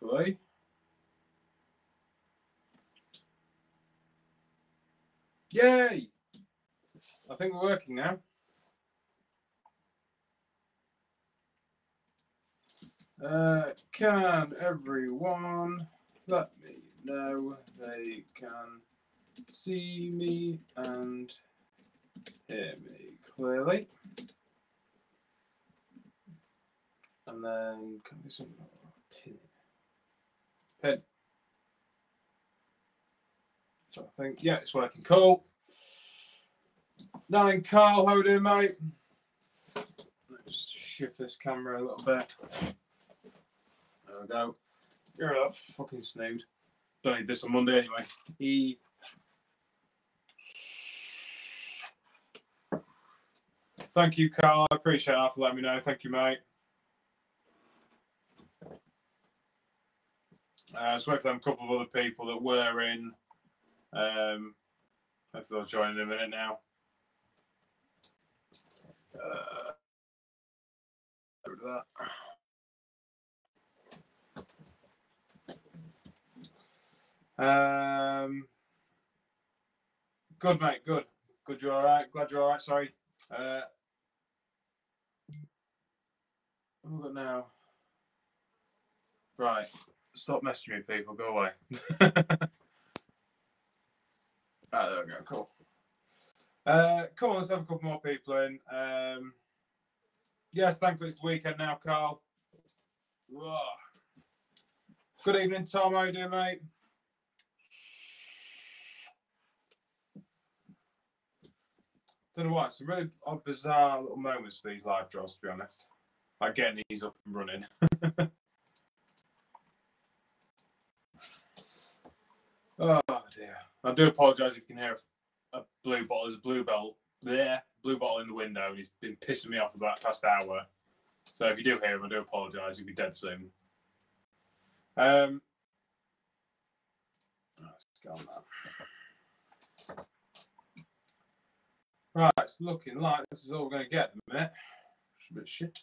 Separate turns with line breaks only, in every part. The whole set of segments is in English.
hopefully. Yay! I think we're working now. Uh, can everyone let me know they can see me and hear me clearly? And then can we? Pin. So I think yeah, it's working. Cool. Nine, Carl, how we doing, mate? Let's shift this camera a little bit. There we go. You're that fucking snood. Don't need this on Monday anyway. E. Thank you, Carl. I appreciate that for letting me know. Thank you, mate. Uh, just wait for them a couple of other people that were in. Um, if they'll join in a minute now. Uh, that. Um, good, mate. Good. Good. You're all right. Glad you're all right. Sorry. Uh, what we got now? Right. Stop messaging me, people. Go away. ah, there we go. Cool. Uh, come on, let's have a couple more people in. Um, yes, thankfully it's the weekend now, Carl. Ugh. Good evening, Tom. How you doing, mate? Don't know why. Some really odd, bizarre little moments for these live draws, to be honest. Like getting these up and running. oh dear. I do apologise if you can hear a, a blue bottle. There's a blue bell there, blue bottle in the window. He's been pissing me off for about past hour. So if you do hear him, I do apologise. He'll be dead soon. Um, that. Right, it's looking like this is all we're going to get in a minute. It's a bit shit.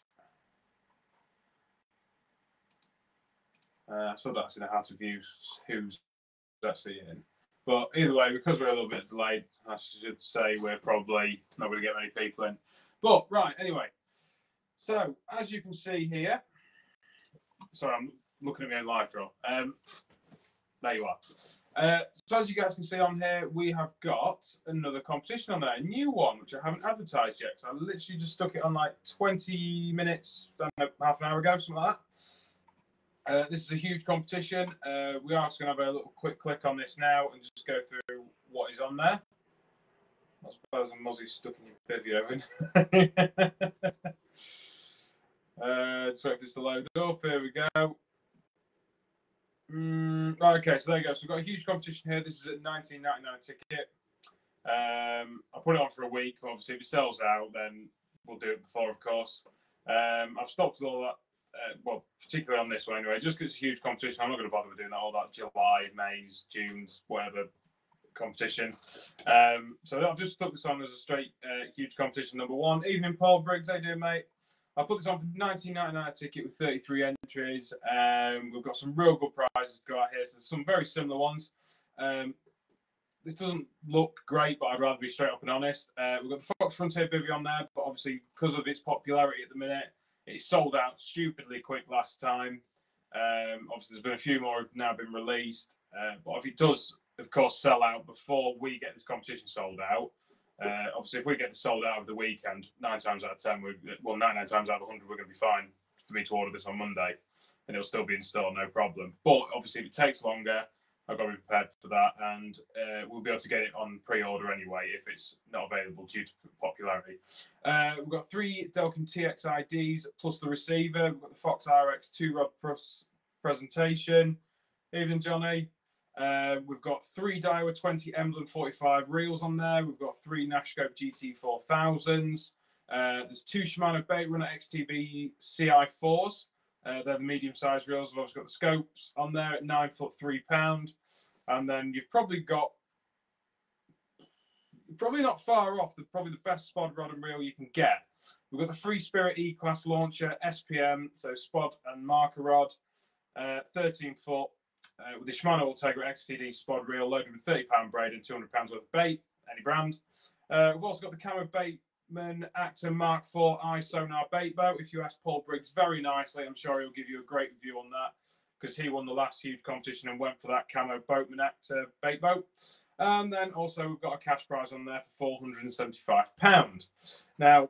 Uh, so that's in how to view who's actually in. But either way, because we're a little bit delayed, I should say we're probably not going to get many people in. But right, anyway. So as you can see here, sorry, I'm looking at my own live draw. Um, there you are. Uh, so as you guys can see on here, we have got another competition on there, a new one, which I haven't advertised yet. So I literally just stuck it on like 20 minutes, know, half an hour ago, something like that. Uh, this is a huge competition. Uh, we are just going to have a little quick click on this now and just go through what is on there. I suppose a muzzy stuck in your bivy oven. uh, just wait for this to load up. Here we go. Mm, okay, so there you go. So we've got a huge competition here. This is a 19.99 ticket. Um, I'll put it on for a week. Obviously, if it sells out, then we'll do it before, of course. Um, I've stopped all that. Uh, well, particularly on this one anyway, just because it's a huge competition. I'm not going to bother with doing that all that July, May's, June's, whatever competition. Um, so I've just stuck this on as a straight uh, huge competition number one. Evening, Paul Briggs. How you doing, mate? I put this on for 19.99 ticket with 33 entries. Um, we've got some real good prizes to go out here. So there's some very similar ones. Um, this doesn't look great, but I'd rather be straight up and honest. Uh, we've got the Fox Frontier Bivy on there, but obviously because of its popularity at the minute, it sold out stupidly quick last time. Um, obviously, there's been a few more have now been released, uh, but if it does, of course, sell out before we get this competition sold out, uh, obviously, if we get the sold out of the weekend, nine times out of ten, we well, nine nine times out of a hundred, we're going to be fine for me to order this on Monday, and it'll still be in no problem. But obviously, if it takes longer, I've got to be prepared for that, and uh, we'll be able to get it on pre-order anyway if it's not available due to popularity. Uh, we've got three Delkim TX IDs plus the receiver. We've got the Fox RX two rod plus presentation. Evening, Johnny. Uh, we've got three Daiwa 20 Emblem 45 reels on there. We've got three Nash Scope GT4000s. Uh, there's two Shimano Bait Runner XTB CI4s. Uh, they're the medium-sized reels. We've also got the scopes on there at nine foot three pound, and then you've probably got probably not far off the probably the best spod rod and reel you can get. We've got the Free Spirit E class launcher SPM, so spod and marker rod. uh, 13 foot uh, with the Shimano Ultegra XTD spod reel loaded with 30 pound braid and 200 pounds worth of bait, any brand. Uh, we've also got the Camo Boatman Actor Mark IV Eye Sonar bait boat. If you ask Paul Briggs very nicely, I'm sure he'll give you a great view on that because he won the last huge competition and went for that Camo Boatman Actor bait boat. And then also we've got a cash prize on there for £475. Now,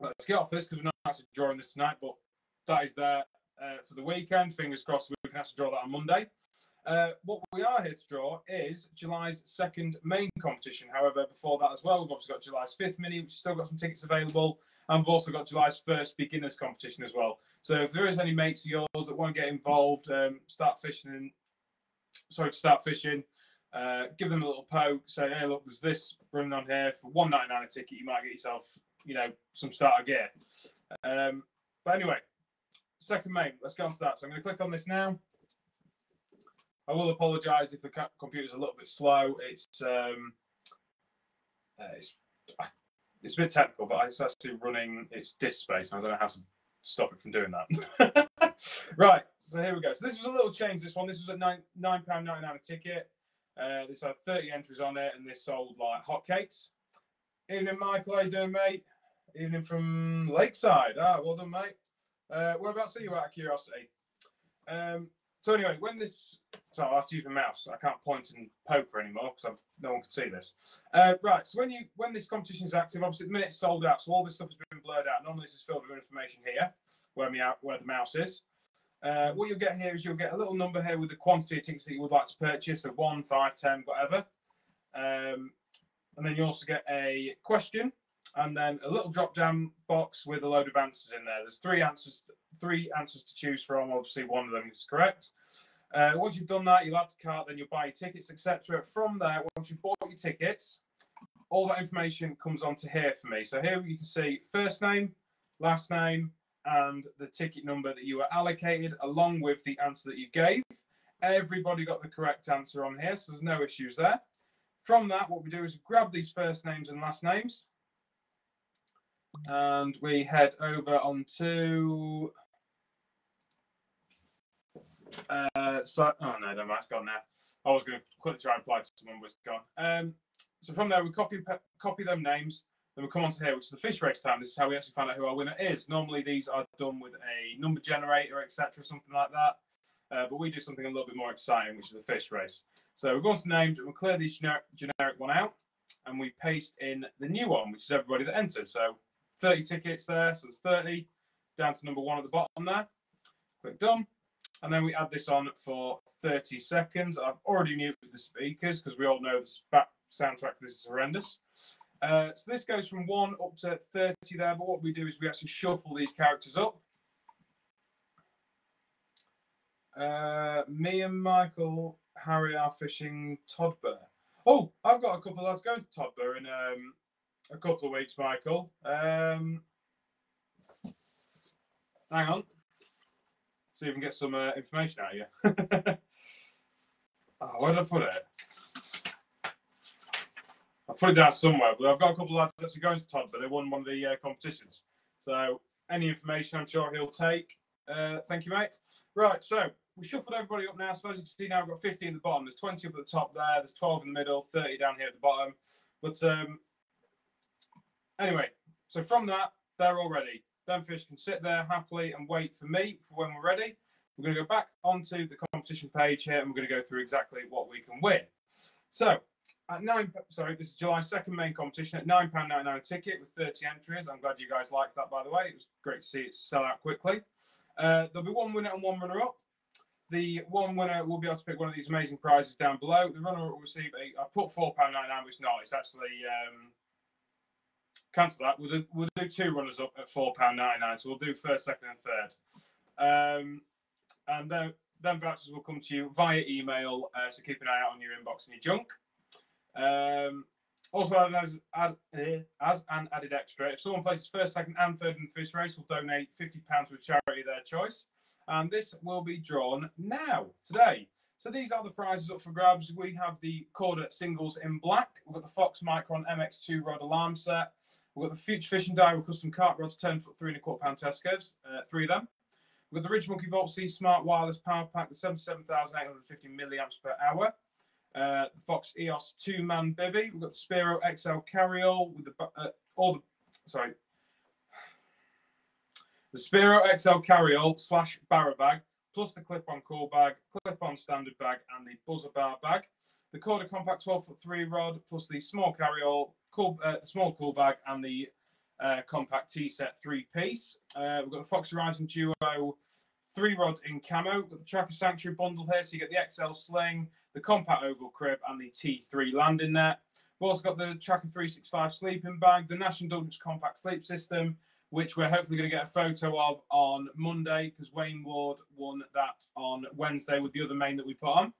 let's get off this because we're not actually drawing this tonight, but that is there uh, for the weekend. Fingers crossed we can actually draw that on Monday. Uh, what we are here to draw is July's second main competition. However, before that as well, we've obviously got July's fifth mini, which still got some tickets available, and we've also got July's first beginners competition as well. So if there is any mates of yours that want to get involved, um, start fishing, sorry, start fishing, uh, give them a little poke, say, hey, look, there's this running on here for one ninety nine a ticket. You might get yourself, you know, some starter gear. Um, but anyway, second main, let's go on to that. So I'm going to click on this now. I will apologise if the computer's a little bit slow. It's um, uh, it's it's a bit technical, but it's actually running its disk space. and I don't know how to stop it from doing that. right, so here we go. So this was a little change. This one, this was a nine nine pound ninety nine a ticket. Uh, this had thirty entries on it, and this sold like hotcakes. Evening, Michael. How you doing, mate? Evening from Lakeside. Ah, well done, mate. Uh, whereabouts are you out of curiosity? Um, so anyway, when this, so I have to use my mouse. I can't point and poker anymore because no one can see this. Uh, right. So when you when this competition is active, obviously the minute it's sold out, so all this stuff has been blurred out. Normally this is filled with information here, where me out where the mouse is. Uh, what you'll get here is you'll get a little number here with the quantity of tickets that you would like to purchase, so one, five, ten, whatever. Um, and then you also get a question and then a little drop down box with a load of answers in there. There's three answers, three answers to choose from. Obviously, one of them is correct. Uh, once you've done that, you'll add to cart, then you'll buy your tickets, etc. From there, once you've bought your tickets, all that information comes onto here for me. So here you can see first name, last name, and the ticket number that you were allocated, along with the answer that you gave. Everybody got the correct answer on here, so there's no issues there. From that, what we do is grab these first names and last names, and we head over onto. Uh, so, oh no, no, that's gone now. I was going to quickly try and apply to someone, but it's gone. Um, so from there, we copy copy them names. Then we come on to here, which is the fish race time. This is how we actually find out who our winner is. Normally, these are done with a number generator, etc., something like that. Uh, but we do something a little bit more exciting, which is the fish race. So we're going to names, and we'll clear this generic, generic one out, and we paste in the new one, which is everybody that entered. So 30 tickets there, so it's 30 down to number one at the bottom there. Click done. And then we add this on for 30 seconds. I've already muted the speakers because we all know the back soundtrack this is horrendous. Uh, so this goes from one up to 30 there, but what we do is we actually shuffle these characters up. Uh, me and Michael Harry are fishing Todber. Oh, I've got a couple of lads going to Todber in um, a couple of weeks, Michael. Um, hang on. See if we can get some uh, information out of you. oh, where did I put it? I put it down somewhere, but I've got a couple of lads actually going to Todd, but they won one of the uh, competitions. So any information I'm sure he'll take. Uh, thank you, mate. Right, so we shuffled everybody up now. So as you can see now, we've got 50 in the bottom. There's 20 up at the top there. There's 12 in the middle, 30 down here at the bottom. But um, Anyway, so from that, they're all ready. Them fish can sit there happily and wait for me for when we're ready. We're going to go back onto the competition page here and we're going to go through exactly what we can win. So, at nine, sorry, this is July 2nd main competition at £9.99 a ticket with 30 entries. I'm glad you guys liked that, by the way. It was great to see it sell out quickly. Uh, there'll be one winner and one runner up. The one winner will be able to pick one of these amazing prizes down below. The runner will receive a, I put £4.99, but it's not. It's actually um, cancel that. We'll do, we'll do two runners up at four pound ninety nine. So we'll do first, second, and third. Um, and then then vouchers will come to you via email. Uh, so keep an eye out on your inbox and your junk. Um, also, as, add, uh, as an added extra, if someone places first, second, and third in the fish race, we'll donate fifty pounds to a charity of their choice. And this will be drawn now today. So these are the prizes up for grabs. We have the Korda singles in black. We've got the Fox Micron MX2 rod alarm set. We've got the Future Fishing Diver custom carp rods, 10 foot, three and a quarter pound test curves, uh, three of them. We've got the Ridge Monkey Vault C Smart Wireless Power Pack, the 77,850 milliamps per hour. Uh, the Fox EOS two man bivy. We've got the Speero XL carryall with the uh, all the sorry. The Speero XL carryall slash barra bag, plus the clip-on core bag, clip-on standard bag, and the buzzer bar bag. The Korda Compact 12 foot 3 rod, plus the small carryall, cool, uh, the small cool bag, and the uh, compact T set three piece. Uh, we've got the Fox Horizon Duo three rod in camo. We've got the Trakker Sanctuary bundle here, so you get the XL sling, the compact oval crib, and the T3 landing net. We've also got the Trakker 365 sleeping bag, the National Indulgence compact sleep system, which we're hopefully going to get a photo of on Monday because Wayne Ward won that on Wednesday with the other main that we put on.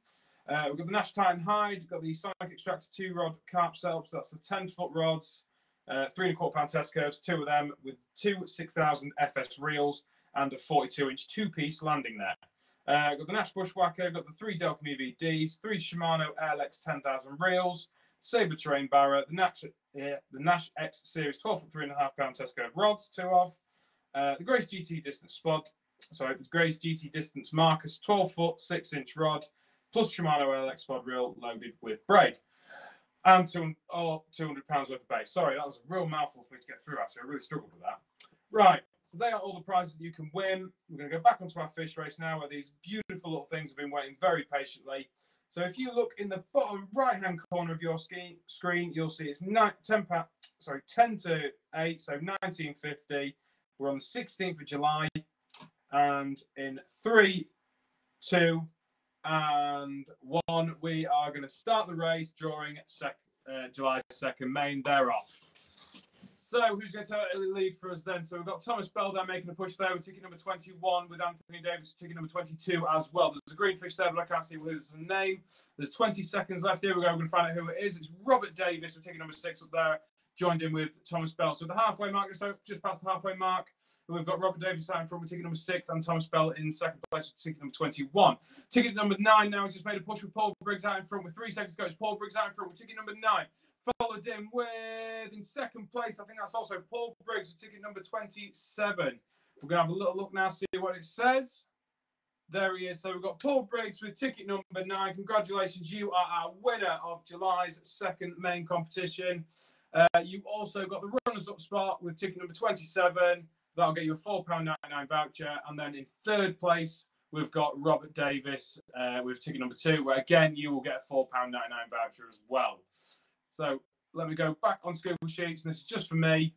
Uh, we've got the Nash Titan Hide, got the Sonik Xtractor 2 rod carp setups, that's the 10 foot rods, uh, three and a quarter pound test curves, two of them with two 6000 FS reels and a 42 inch two piece landing net. Uh, got the Nash Bushwhacker, got the three Delkim EVDs, three Shimano Aerlex 10,000 reels, Sabre Terrain Barra, the Nash, yeah, the Nash X Series 12 foot three and a half pound curve rods, two of, uh, the Grace GT Distance Spot, sorry, the Grace GT Distance Marcus 12 foot six inch rod, plus Shimano LX Spod reel loaded with braid. And two, oh, 200 pounds worth of base. Sorry, that was a real mouthful for me to get through, actually. I really struggled with that. Right, so they are all the prizes that you can win. We're going to go back onto our fish race now, where these beautiful little things have been waiting very patiently. So if you look in the bottom right-hand corner of your screen, you'll see it's nine, 10, sorry, 10 to 8, so 1950. We're on the 16th of July. And in three, two, and one, we are going to start the race during sec- uh, July 2nd, main. They're off. So who's going to lead for us then? So we've got Thomas Beldown making a push there with ticket number 21 with Anthony Davis ticket number 22 as well. There's a green fish there, but I can't see who's the name. There's 20 seconds left. Here we go. We're going to find out who it is. It's Robert Davis with ticket number six up there, joined in with Thomas Bell. So the halfway mark, just, just past the halfway mark. We've got Robert Davis starting front with ticket number six and Thomas Bell in second place with ticket number 21. Ticket number nine now has just made a push with Paul Briggs out in front with three seconds to go. It's Paul Briggs out in front with ticket number nine. Followed in with in second place, I think that's also Paul Briggs with ticket number 27. We're going to have a little look now, see what it says. There he is. So we've got Paul Briggs with ticket number nine. Congratulations, you are our winner of July's second main competition. Uh, you also got the runners up spot with ticket number 27. That'll get you a £4.99 voucher. And then in third place, we've got Robert Davis uh, with ticket number two, where again, you will get a £4.99 voucher as well. So let me go back on Google Sheets. And this is just for me.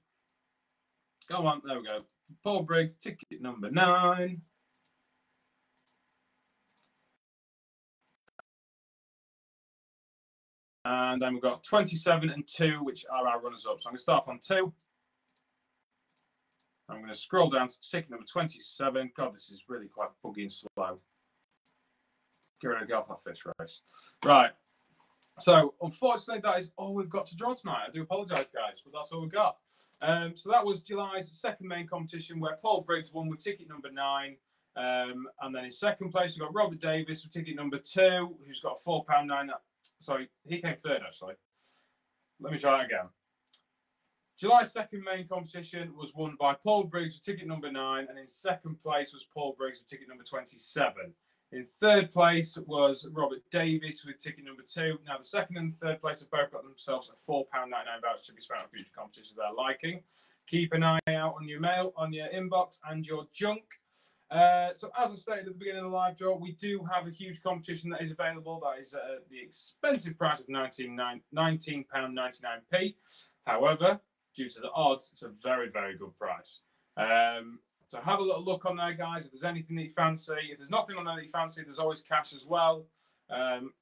Go on, there we go. Paul Briggs, ticket number nine. And then we've got 27 and 2, which are our runners up. So I'm going to start on 2. I'm going to scroll down to ticket number 27. God, this is really quite buggy and slow. Get rid of go off that fish race. Right. So, unfortunately, that is all we've got to draw tonight. I do apologise, guys, but that's all we've got. Um, so, that was July's second main competition where Paul Briggs won with ticket number nine. Um, and then in second place, we've got Robert Davis with ticket number two, who's got a £4.9. Sorry, he came third, actually. Let me try that again. July's second main competition was won by Paul Briggs with ticket number nine, and in second place was Paul Briggs with ticket number 27. In third place was Robert Davis with ticket number two. Now, the second and third place have both got themselves a £4.99 voucher to be spent on future competitions they're liking. Keep an eye out on your mail, on your inbox, and your junk. Uh, so, as I stated at the beginning of the live draw, we do have a huge competition that is available. That is uh, the expensive price of £19.99p. However, due to the odds, it's a very, very good price. Um, so have a little look on there, guys. If there's anything that you fancy, if there's nothing on there that you fancy, there's always cash as well. Um,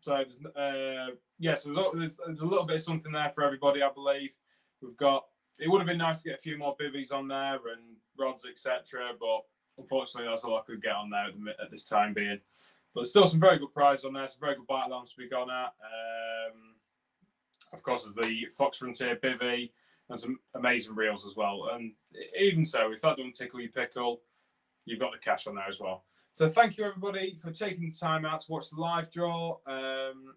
so there's, uh, yes, there's, there's, there's, a little bit of something there for everybody, I believe. We've got. It would have been nice to get a few more bivvies on there and rods, etc. But unfortunately, that's all I could get on there at, this time being. But there's still some very good prizes on there. Some very good bite lamps to be gone at. Um, of course, there's the Fox Frontier bivvy and some amazing reels as well. And even so, if that doesn't tickle your pickle, you've got the cash on there as well. So thank you everybody for taking the time out to watch the live draw. Um,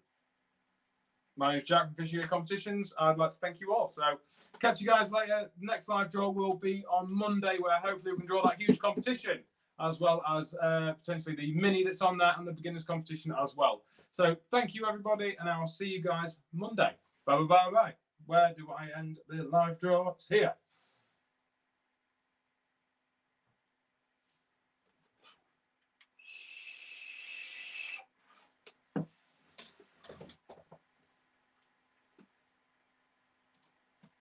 my name is Jack from Fishing Gear Competitions. I'd like to thank you all. So catch you guys later. The next live draw will be on Monday, where hopefully we can draw that huge competition. as well as uh, potentially the mini that's on there and the beginners competition as well. So thank you everybody, and I'll see you guys Monday. Bye bye bye bye. Where do I end the live draw? It's here.